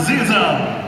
Ziza.